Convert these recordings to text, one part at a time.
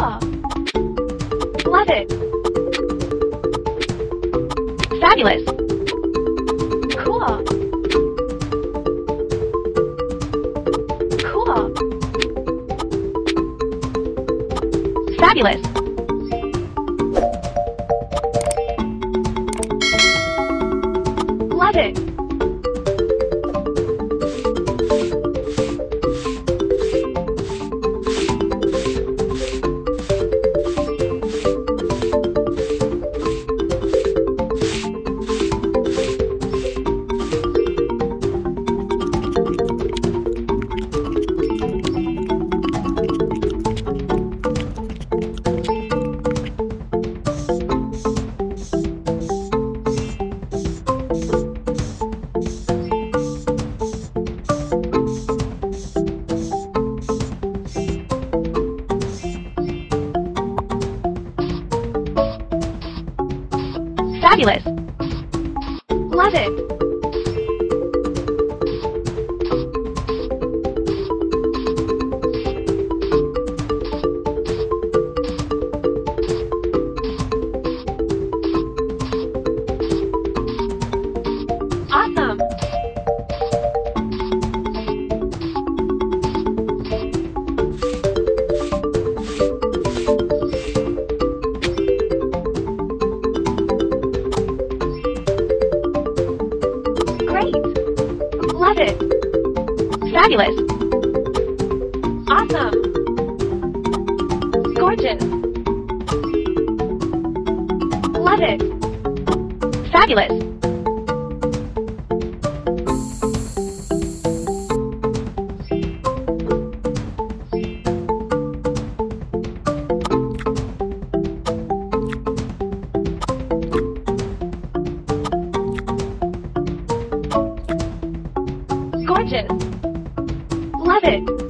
Cool. Love it. Fabulous. Cool. Cool. Fabulous. Love it. Fabulous. Love it. Love it. Fabulous. Awesome. Gorgeous. Love it. Fabulous. Gorgeous. Love it.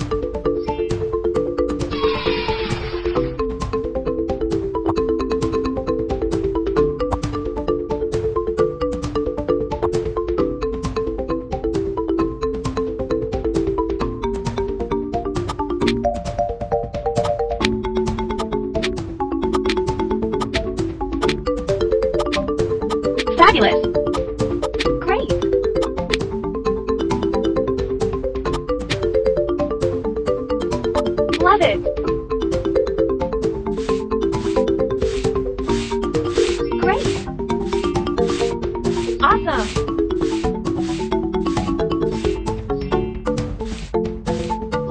Fabulous.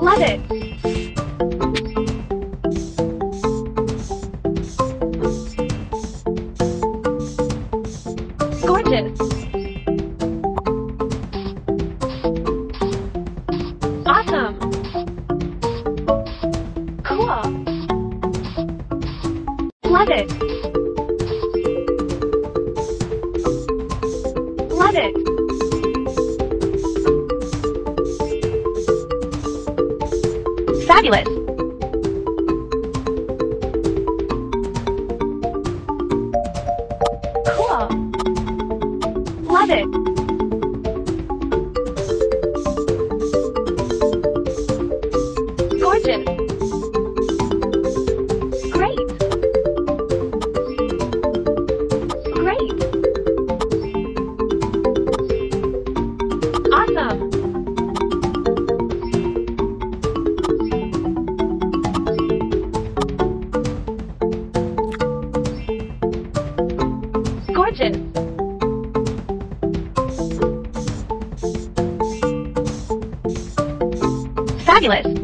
Love it. Gorgeous. Awesome. Cool. Love it. Fabulous. Fabulous.